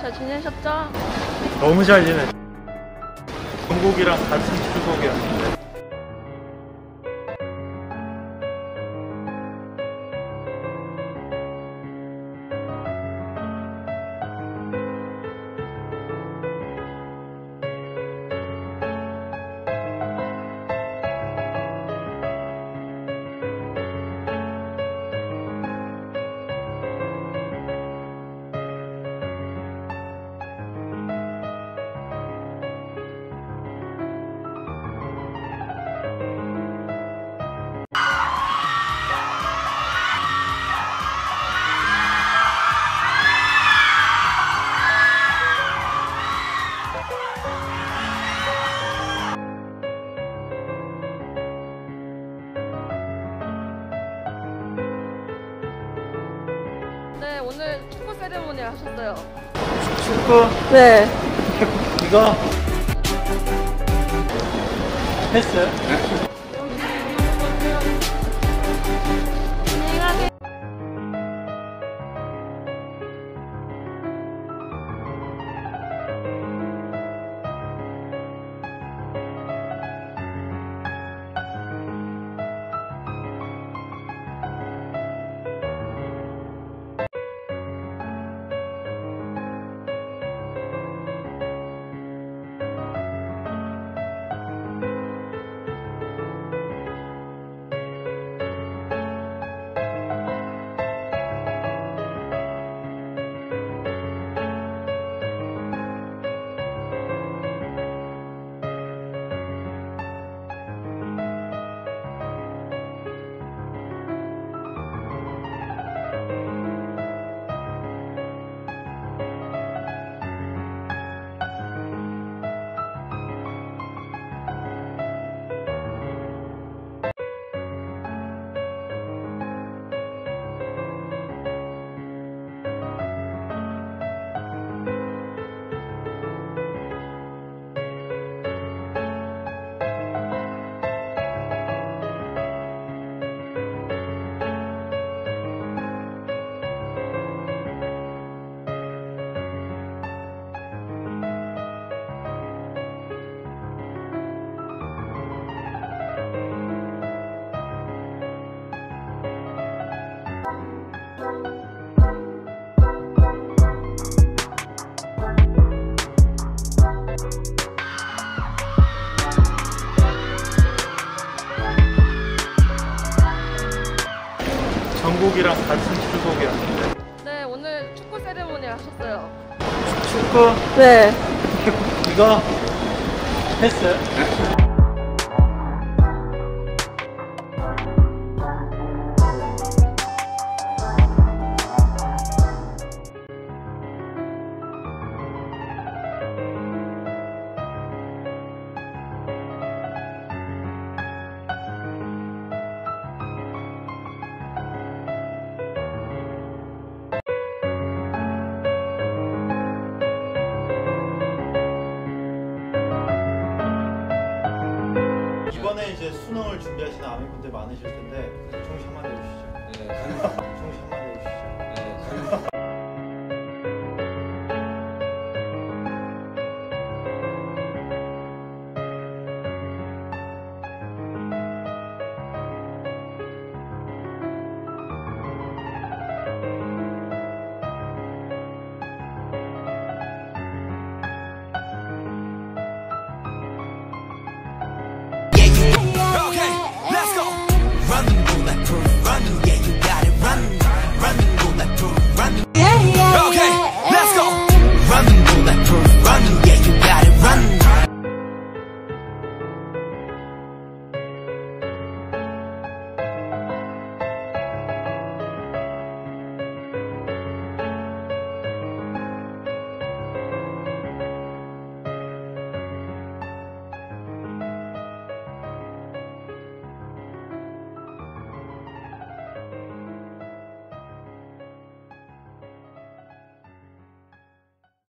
잘 지내셨죠? 너무 잘 지내. 전국이랑 같은 추석이었는데. 네, 오늘 축구 세레모니 하셨어요. 축구 네. 이거 했어요? 가세요. 전국이랑 같은 추석이었는데. 네, 오늘 축구 세레모니 하셨어요. 축구 네. 이거 했어요? 수능을 준비하시는 아미분들 많으실 텐데 종시 한마디 해주시죠. 네. 종시 한마디.